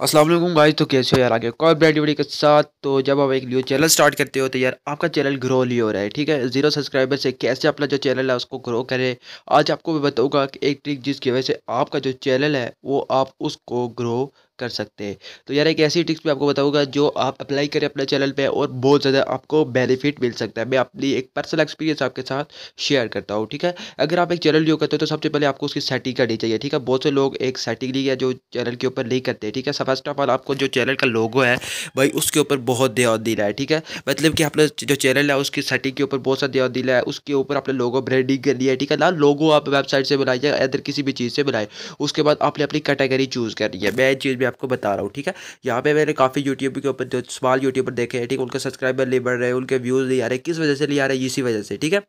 अस्सलाम गाइज़ तो कैसे हो यार? आगे कॉल ब्राइट वीडियो के साथ। तो जब आप एक न्यू चैनल स्टार्ट करते हो तो यार आपका चैनल ग्रो नहीं हो रहा है, ठीक है? ज़ीरो सब्सक्राइबर से कैसे अपना जो चैनल है, उसको ग्रो करें? आज आपको मैं बताऊँगा कि एक ट्रिक जिसकी वजह से आपका जो चैनल है, वो आप उसको ग्रो कर सकते हैं। तो यार एक ऐसी टिप्स मैं आपको बताऊँगा, जो आप अप्लाई करें अपने चैनल पे और बहुत ज़्यादा आपको बेनिफिट मिल सकता है। मैं अपनी एक पर्सनल एक्सपीरियंस आपके साथ शेयर करता हूँ, ठीक है? अगर आप एक चैनल यूज़ करते हो तो सबसे पहले आपको उसकी सेटिंग करनी चाहिए, ठीक है? बहुत से लोग एक सेटिंग नहीं है जो चैनल के ऊपर नहीं करते, ठीक है? फ़र्स्ट ऑफ़ ऑल आपको जो चैनल का लोगो है, भाई उसके ऊपर बहुत ध्यान देना है, ठीक है? मतलब कि आपने जो चैनल है, उसकी सेटिंग के ऊपर बहुत सा ध्यान दिला है, उसके ऊपर आपने लोगो ब्रांडिंग कर लिया है, ठीक है? ना लोगो आप वेबसाइट से बनाए या अदर किसी भी चीज़ से बनाए, उसके बाद आपने अपनी कैटेगरी चूज़ करनी है। मैं चीज़ आपको बता रहा हूँ, ठीक है? यहाँ पे मैंने काफ़ी यूट्यूब के ऊपर, जो स्मॉल यूट्यूबर देखे हैं, ठीक है? उनके सब्सक्राइबर नहीं बढ़ रहे हैं, उनके व्यूज़ नहीं आ रहे किस वजह से नहीं आ रहे इसी वजह से, ठीक है?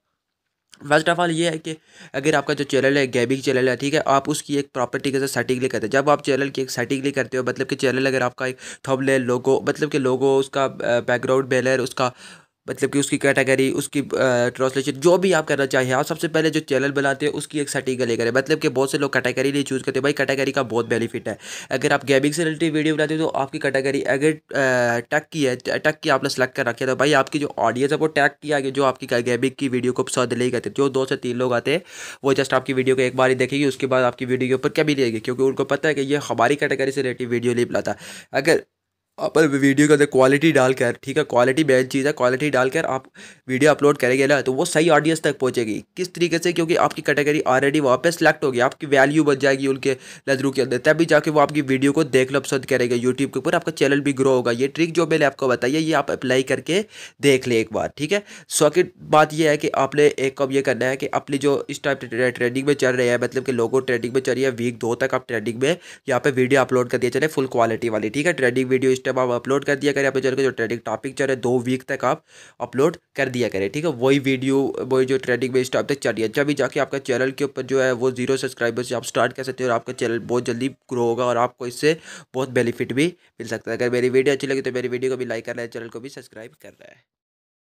फ़र्स्ट ऑफ़ ऑल ये है कि अगर आपका जो चैनल है गेमिंग चैनल है, ठीक है? आप उसकी एक प्रॉपर तरीके से सेटिंग नहीं करते हैं। जब आप चैनल की एक सेटिंग नहीं करते हो मतलब कि चैनल अगर आपका एक थंबनेल लोगो मतलब कि लोगो उसका बैकग्राउंड बैनर उसका मतलब कि उसकी कैटेगरी उसकी ट्रांसलेशन जो भी आप करना चाहिए आप सबसे पहले जो चैनल बनाते हैं, उसकी एक सेटिंग ले करें मतलब कि बहुत से लोग कैटेगरी नहीं चूज़ करते, भाई कैटेगरी का बहुत बेनिफिट है। अगर आप गेमिंग से रिलेटेड वीडियो बनाते हो तो आपकी कैटेगरी अगर टक की है टक की आपने सेलेक्ट कर रखी है तो भाई आपकी जो ऑडियंस है, वो टैग किया गया जो आपकी गेमिंग की वीडियो को पसंद नहीं करते। जो दो से तीन लोग आते हैं, वो जस्ट आपकी वीडियो को एक बार ही देखेगी, उसके बाद आपकी वीडियो के ऊपर कभी लेगी क्योंकि उनको पता है कि ये हमारी कैटेगरी से रिलेटिव वीडियो नहीं बनाता। अगर आप वीडियो के अंदर क्वालिटी डालकर ठीक है? क्वालिटी बेस्ट चीज़ है क्वालिटी डालकर आप वीडियो अपलोड करेंगे ना तो वो सही ऑडियंस तक पहुंचेगी। किस तरीके से? क्योंकि आपकी कैटेगरी ऑलरेडी वहाँ पे सिलेक्ट होगी, आपकी वैल्यू बच जाएगी उनके नज़रों के अंदर। तभी जाके वो आपकी वीडियो को देखना पसंद करेंगे। यूट्यूब के ऊपर आपका चैनल भी ग्रो होगा। ये ट्रिक जो मैंने आपको बताई ये आप अप्लाई करके देख लें एक बार, ठीक है? सेकेंड बात यह है कि आपने एक कब ये करना है कि अपनी जो इस टाइप ट्रेंडिंग में चल रहे हैं मतलब कि लोगों ट्रेंडिंग में चल रही है वीक दो तक आप ट्रेंडिंग में यहाँ पर वीडियो अपलोड कर दिया चले फुल क्वालिटी वाली, ठीक है? ट्रेंडिंग वीडियो टाइम आप अपलोड कर दिया करें अपने का जो ट्रेडिंग टॉपिक रहे है, दो वीक तक आप अपलोड कर दिया करें, ठीक है? वही वीडियो वही जो ट्रेडिंग बेस्ड टॉपिक तक रही है जब भी जाके आपका चैनल के ऊपर जो है वो ज़ीरो सब्सक्राइबर्स आप स्टार्ट कर सकते हो और आपका चैनल बहुत जल्दी ग्रो होगा और आपको इससे बहुत बेनिफिट भी मिल सकता है। अगर मेरी वीडियो अच्छी लगी तो मेरी वीडियो को भी लाइक कर करना है चैनल को भी सब्सक्राइब कर करना है।